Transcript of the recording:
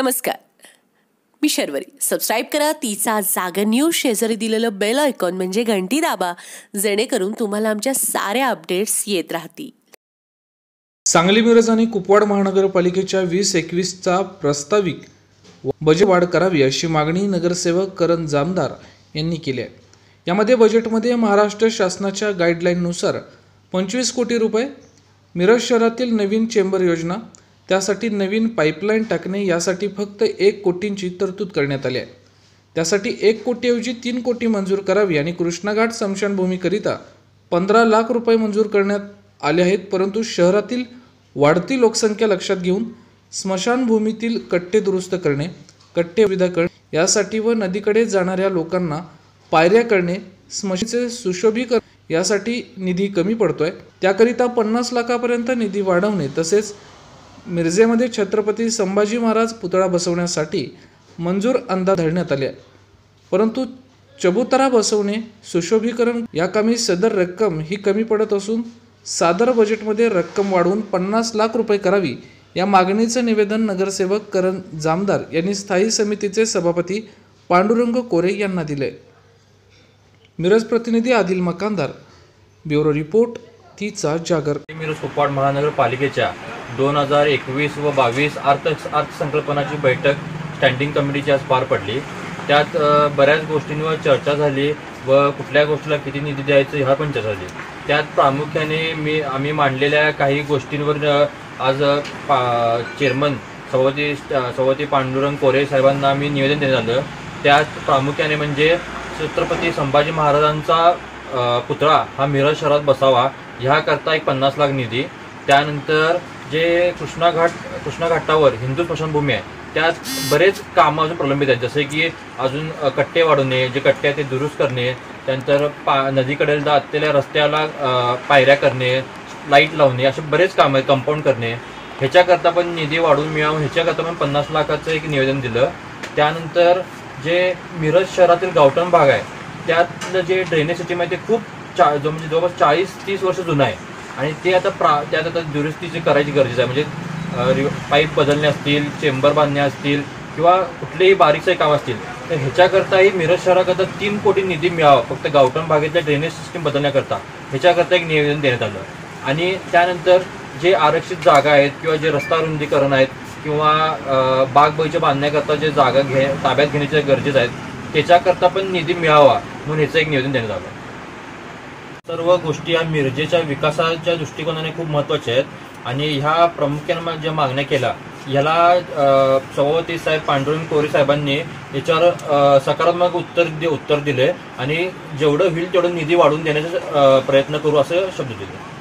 नमस्कार. मी शर्वरी. सबस्क्राईब करा तिचा जागा न्यूज शेजारी दिलेलं बेल आयकॉन म्हणजे घंटी दाबा जेणेकरून तुम्हाला आमच्या साऱ्या अपडेट्स येत राहतील. सांगली मिरज आणि कुपवाड महानगरपालिकेच्या वीस एकवीसचा प्रस्ताविक बजेट वाढ करावी अशी मागणी नगरसेवक करण जामदार यांनी केली आहे. यामध्ये बजेटमध्ये महाराष्ट्र शासनाच्या गाईडलाईननुसार पंचवीस कोटी रुपये मिरज शहरातील नवीन चेंबर योजना त्यासाठी नवीन पाईपलाईन टाकणे यासाठी फक्त एक कोटींची तरतूद करण्यात आली आहे. त्यासाठी एक कोटीऐवजी तीन कोटी मंजूर करावी आणि कृष्णाघाट स्मशानभूमीकरिता पंधरा लाख रुपये मंजूर करण्यात आले आहेत परंतु शहरातील वाढती लोकसंख्या लक्षात घेऊन स्मशानभूमीतील कट्टे दुरुस्त करणे कट्टे विधा करणे यासाठी व नदीकडे जाणाऱ्या लोकांना पायऱ्या करणे स्मशानचे सुशोभीकरण यासाठी निधी कमी पडतोय. त्याकरिता पन्नास लाखापर्यंत निधी वाढवणे तसेच मिरजेमध्ये छत्रपती संभाजी महाराज पुतळा बसवण्यासाठी मंजूर अंदाज धरण्यात आले. परंतु चबुतरा बसवणे सुशोभीकरण या कामी सदर रक्कम ही कमी पडत असून सादर बजेटमध्ये रक्कम वाढवून पन्नास लाख रुपये करावी या मागणीचं निवेदन नगरसेवक करण जामदार यांनी स्थायी समितीचे सभापती पांडुरंग कोरे यांना दिले. मिरज प्रतिनिधी आदिल मकानदार ब्युरो रिपोर्ट तिचा जागर. मिरज कुपवाड महानगरपालिकेच्या दोन हजार एकवीस व बावीस अर्थ अर्थसंकल्पनाची बैठक स्टँडिंग कमिटीची आज पार पडली. त्यात बऱ्याच गोष्टींवर चर्चा झाली व कुठल्या गोष्टीला किती निधी द्यायचं ह्या पण चर्चा झाली. त्यात प्रामुख्याने मी आम्ही मांडलेल्या काही गोष्टींवर आज पा चेअरमन सभापती सभापती पांडुरंग कोरे साहेबांना आम्ही निवेदन देण्यात आलं. त्यात प्रामुख्याने म्हणजे छत्रपती संभाजी महाराजांचा पुतळा हा मिरज शहरात बसावा ह्याकरता एक पन्नास लाख निधी. त्यानंतर जे कृष्णा घाट कृष्णा घाटावर हिंदू स्मशानभूमी आहे त्यात बरेच कामं अजून प्रलंबित आहेत. जसे की अजून कट्टे वाढवणे जे कट्टे आहेत ते दुरुस्त करणे त्यानंतर पा नदीकडे असलेल्या रस्त्याला पायऱ्या करणे लाइट लावणे असे बरेच कामं आहेत कंपाऊंड करणे. ह्याच्याकरता पण निधी वाढवून मिळावं ह्याच्याकरता पण पन्नास लाखाचं एक निवेदन दिलं. त्यानंतर जे मिरज शहरातील गावठण भाग आहे त्यातलं जे ड्रेनेज सिस्टीम आहे ते खूप चा जो म्हणजे जवळपास चाळीस तीस वर्ष जुनं आहे. आणि ते आता प्रा त्यात आता दुरुस्तीची करायची गरजेचं आहे म्हणजे पाईप बदलणे असतील चेंबर बांधणे असतील किंवा कुठलेही बारीकचे काम असतील तर ह्याच्याकरताही मिरज शहराकरता तीन कोटी निधी मिळावा फक्त गावठण भागातल्या ड्रेनेज सिस्टीम बदलण्याकरता. ह्याच्याकरता एक निवेदन देण्यात आलं. आणि त्यानंतर जे आरक्षित जागा आहेत किंवा जे रस्ता रुंदीकरण आहेत किंवा बाग बगीचे बांधण्याकरता जे जागा घे ताब्यात घेण्याच्या गरजेचं आहेत त्याच्याकरता पण निधी मिळावा म्हणून ह्याचं एक निवेदन देण्यात आलं. सर्व गोष्टी या मिरजेच्या विकासाच्या दृष्टिकोनाने खूप महत्त्वाच्या आहेत. आणि ह्या प्रामुख्याने ज्या मागण्या केल्या ह्याला सभापती साहेब पांडुरंग कोरे साहेबांनी याच्यावर सकारात्मक उत्तर दि- उत्तर दिले. आणि जेवढं होईल तेवढं निधी वाढवून देण्याचा प्रयत्न करू असं शब्द दिले.